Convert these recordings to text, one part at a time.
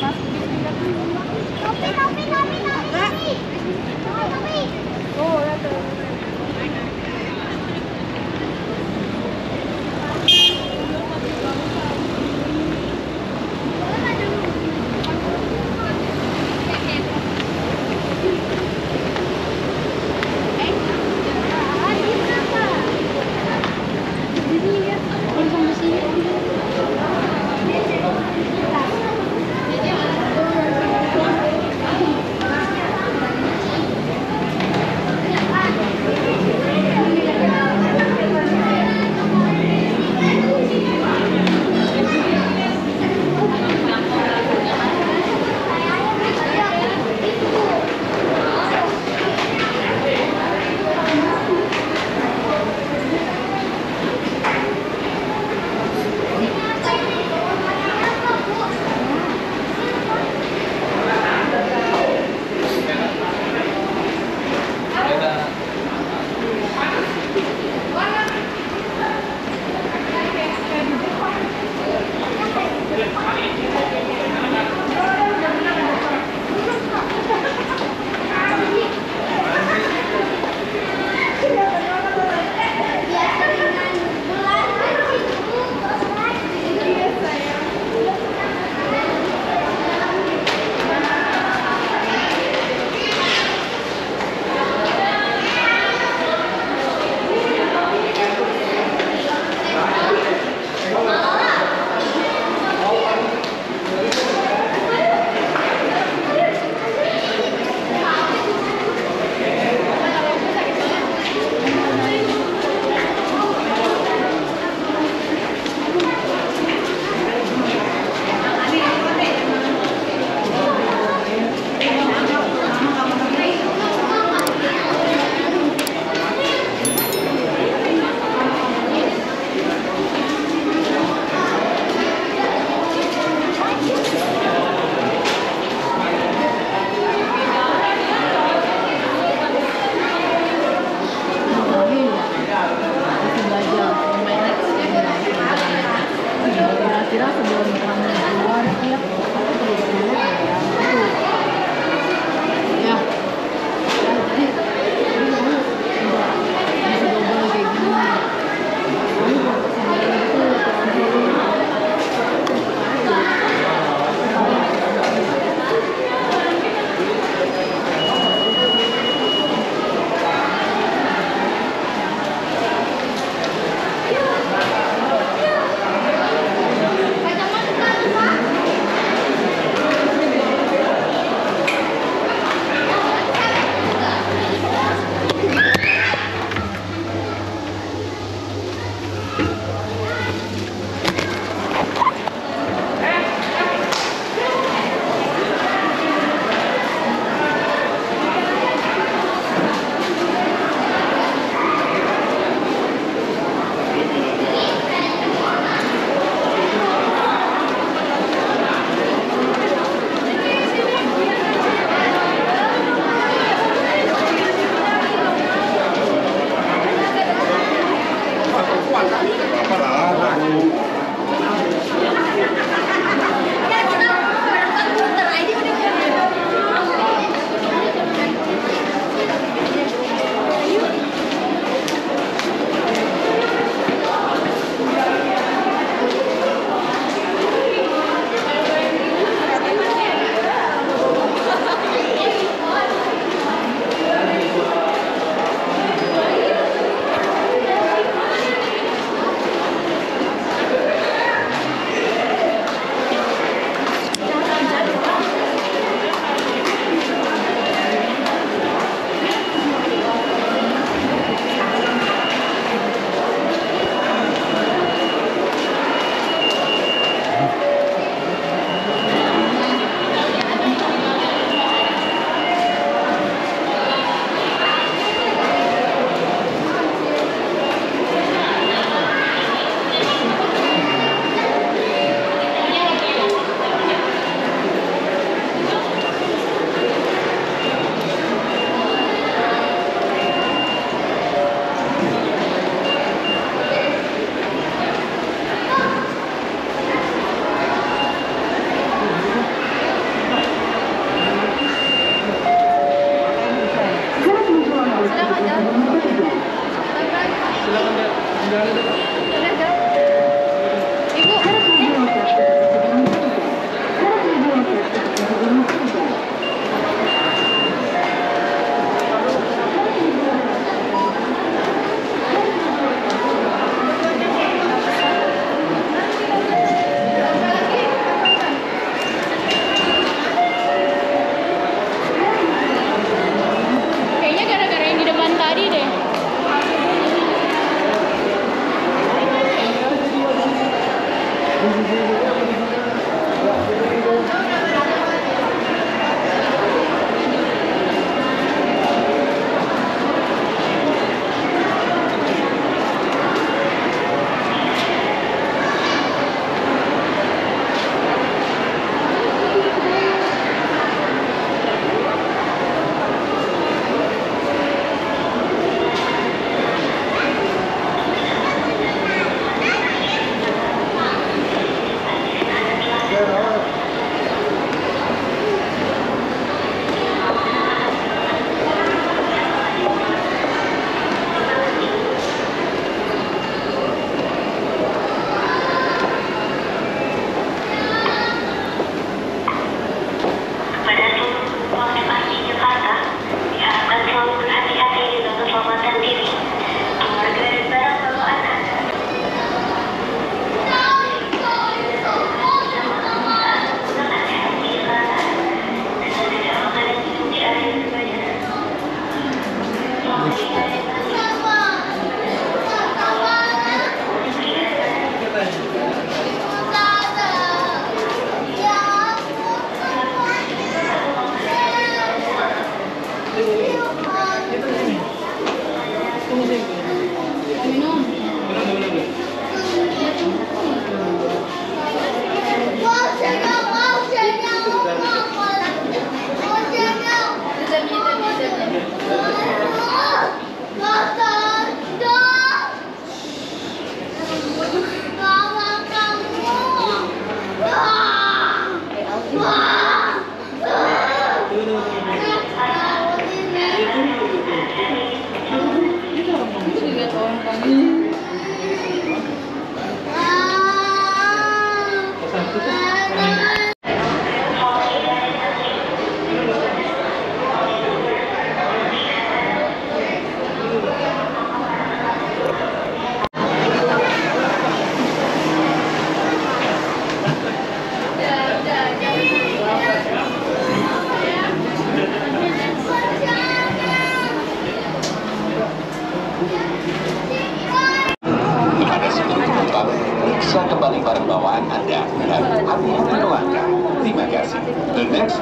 把手机给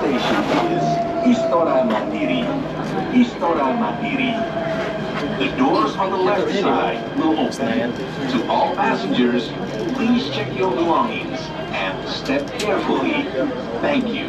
station is Istora Mandiri. Istora Mandiri. The doors on the left side will open. To all passengers, please check your belongings and step carefully. Thank you.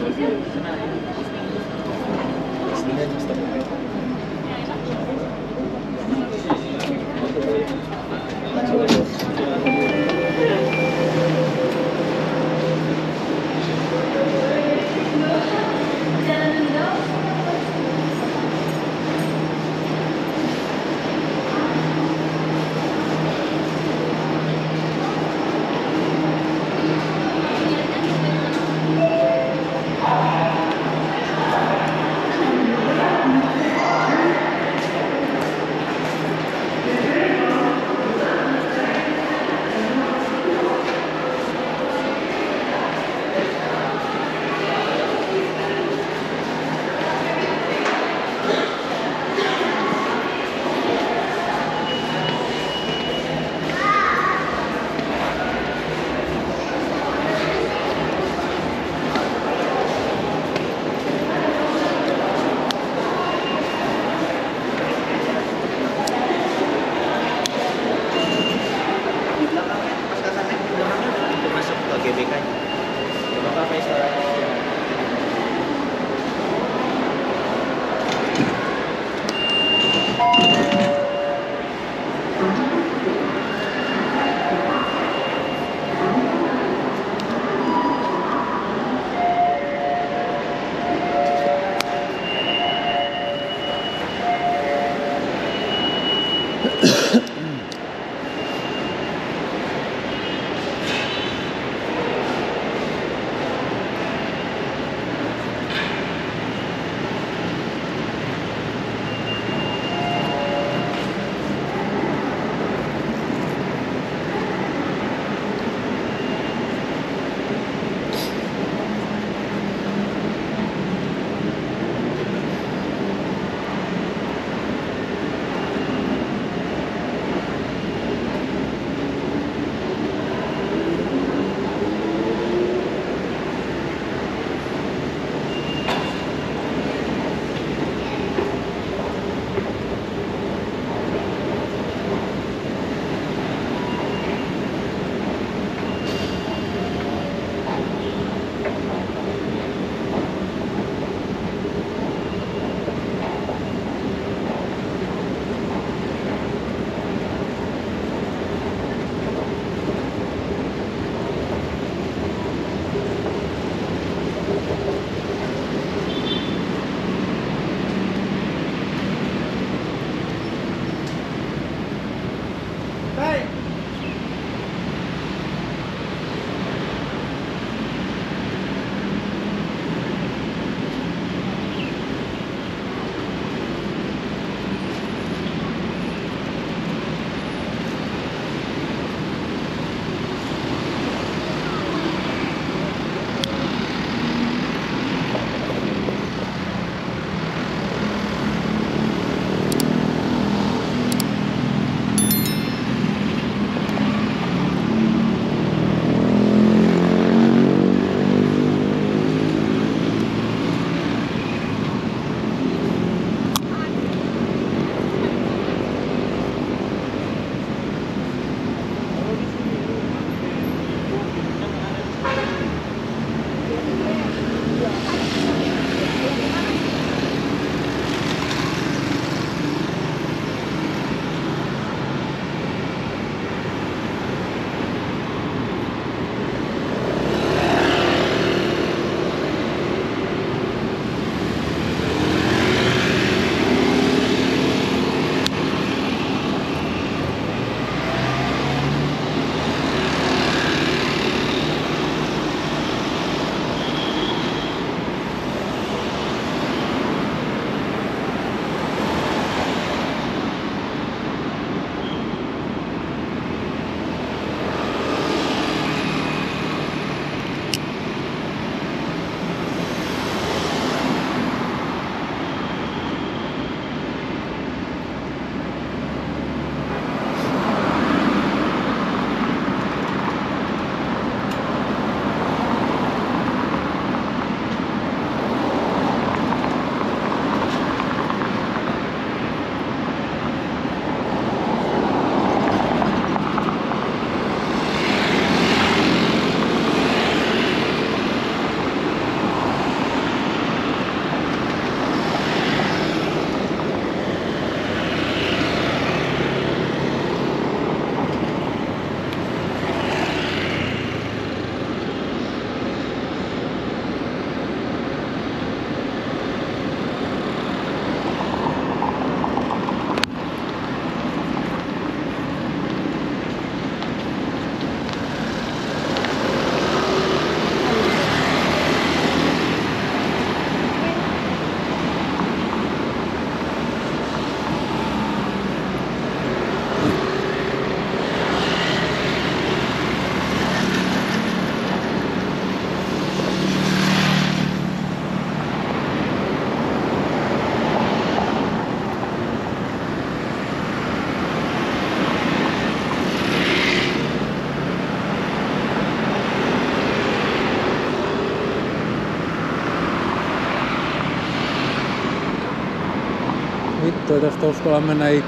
Տոլստոյ ամենայի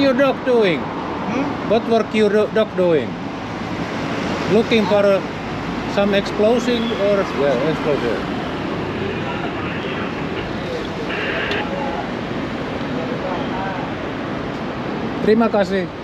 your dog doing? Hmm? What work your do- dog doing? Looking for uh, some explosion or yeah, explosion. Terima kasih.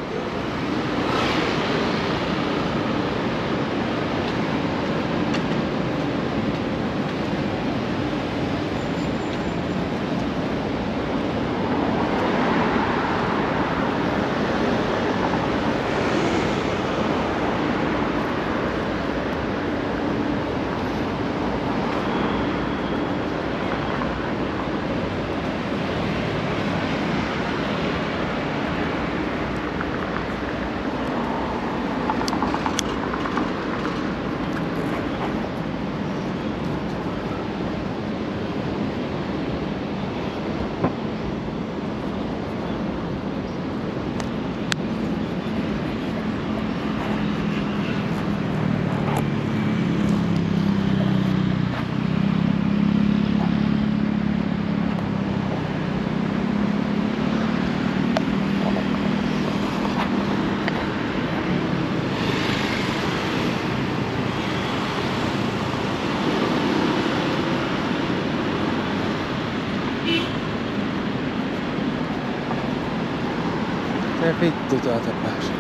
ترافیک دو تا پخش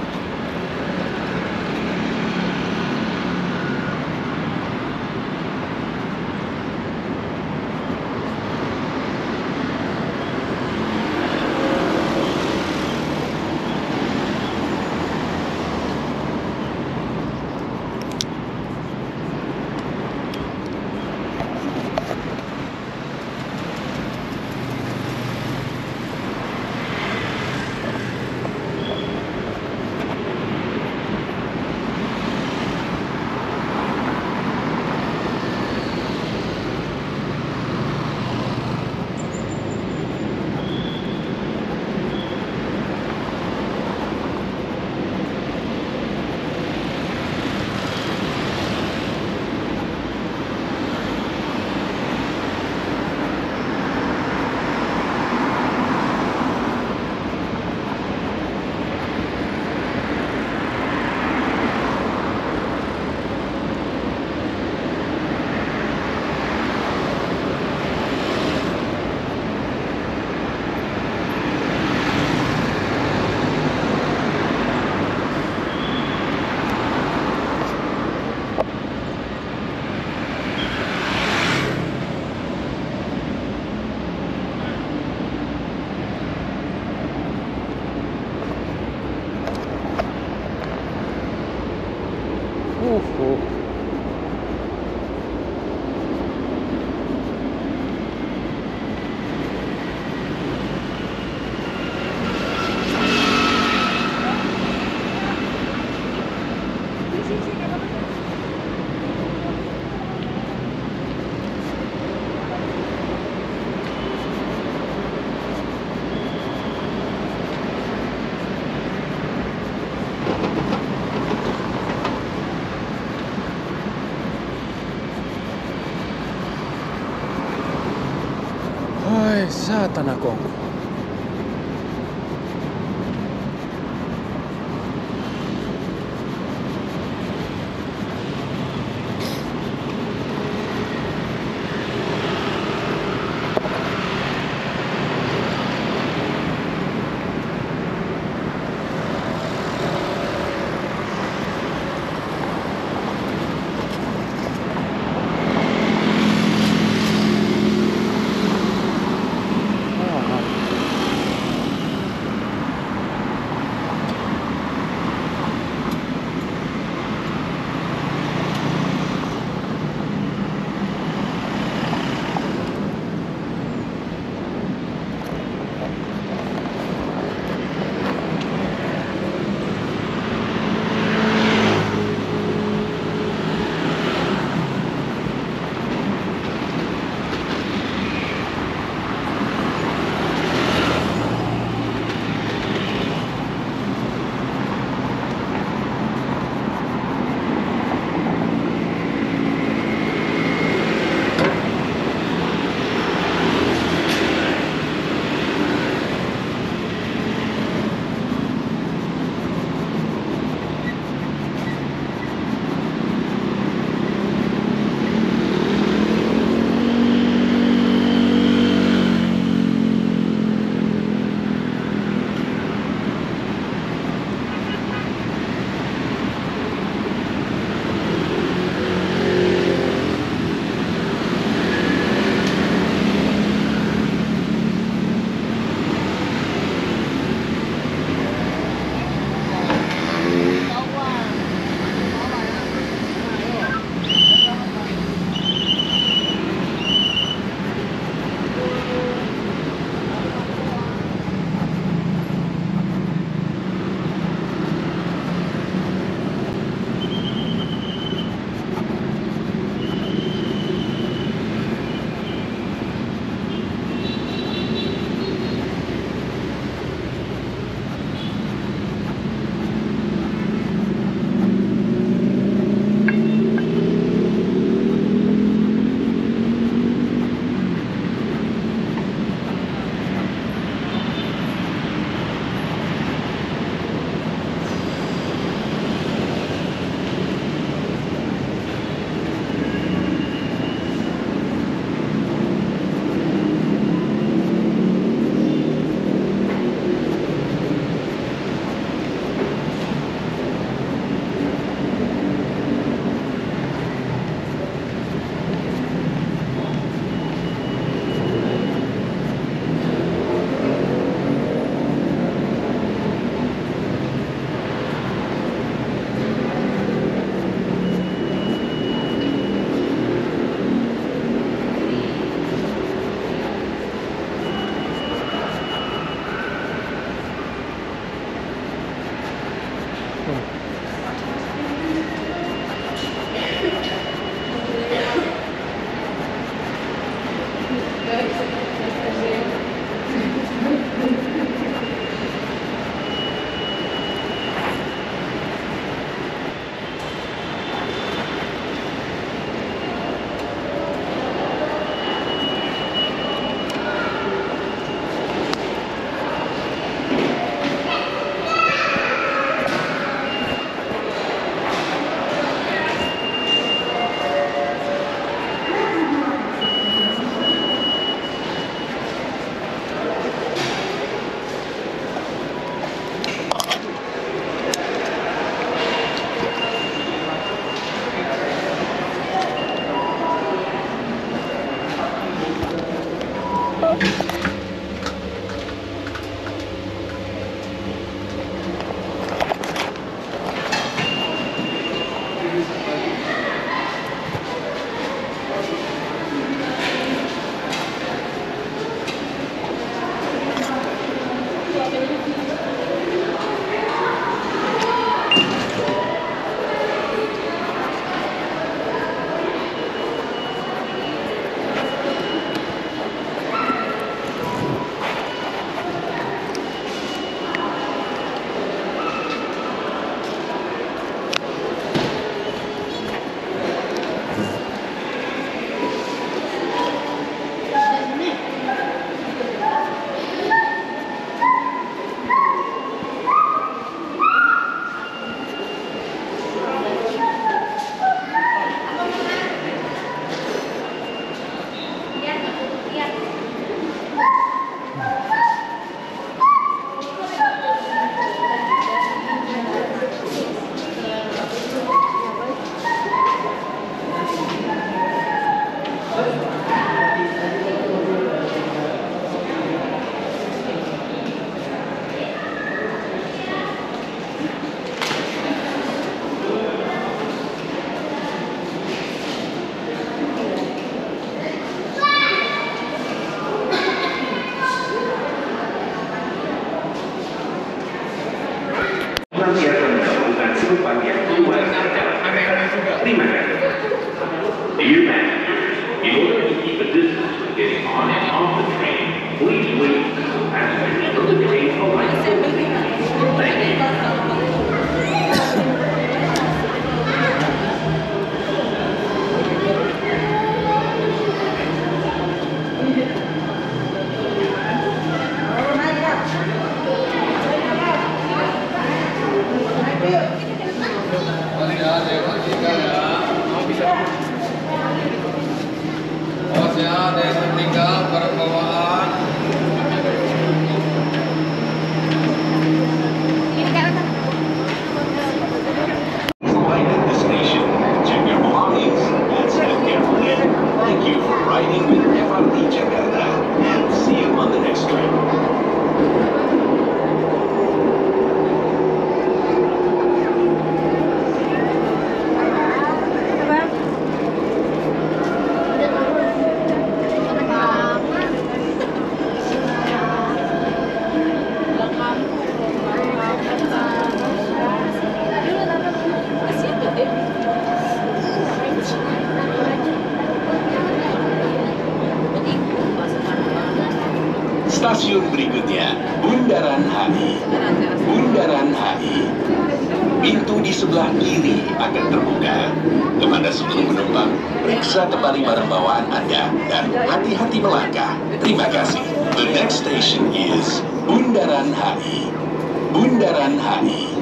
さあ田中君。HI. Bundaran HI. Pintu di sebelah kiri akan terbuka. Kepada seluruh penumpang, periksa kembali barang bawaan Anda dan hati-hati melangkah. Terima kasih. The next station is Bundaran HI. Bundaran HI.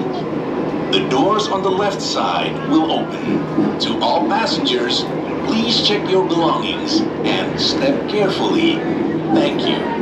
The doors on the left side will open. To all passengers, please check your belongings and step carefully. Thank you.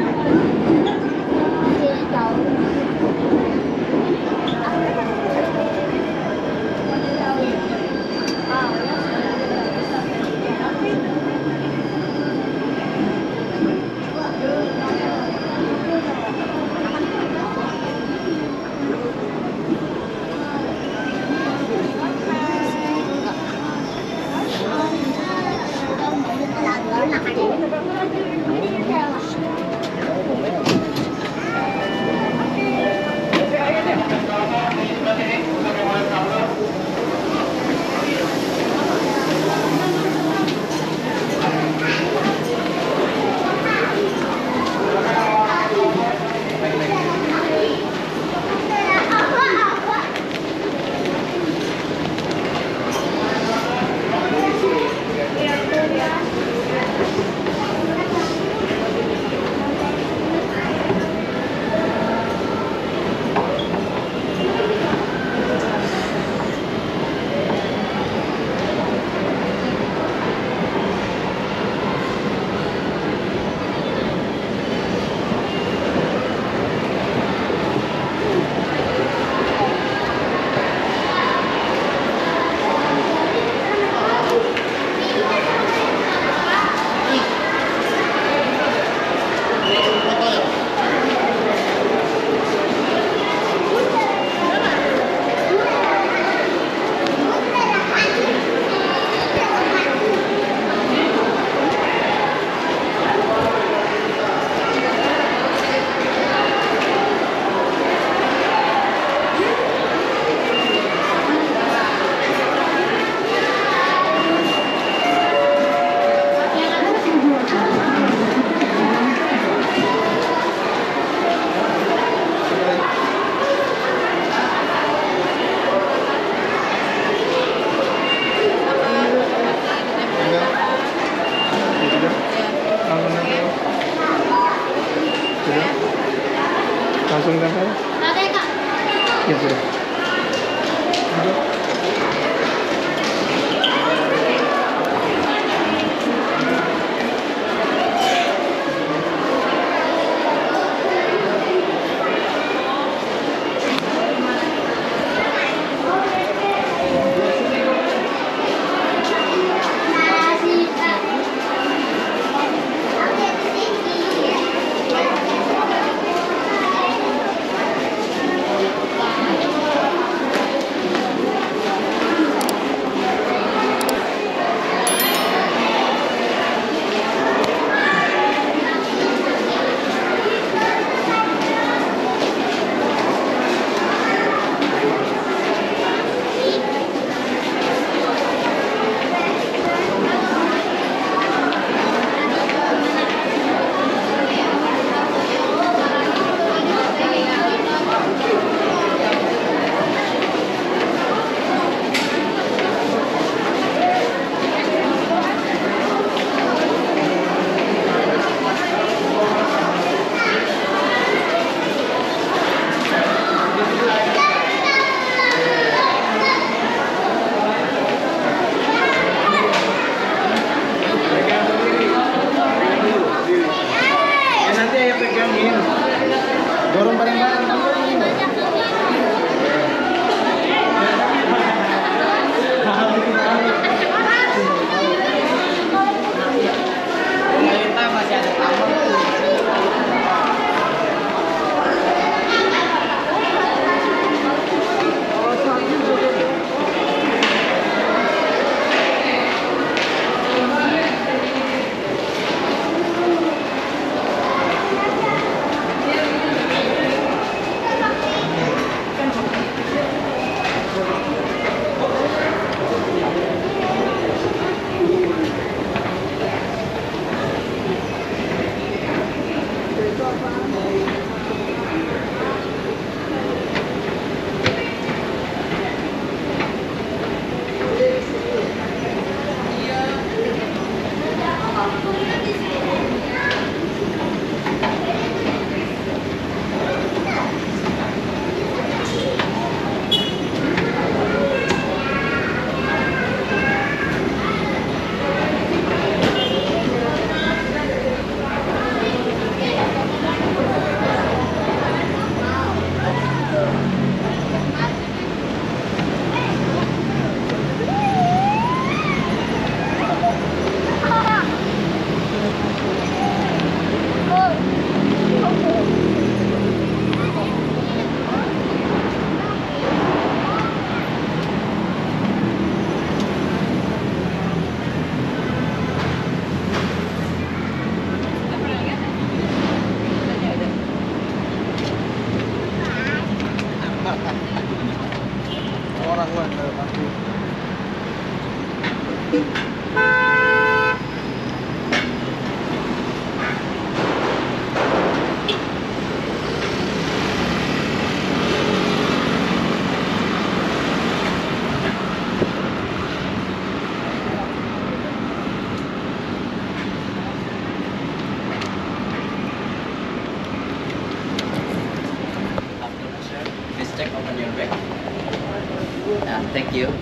Thank you.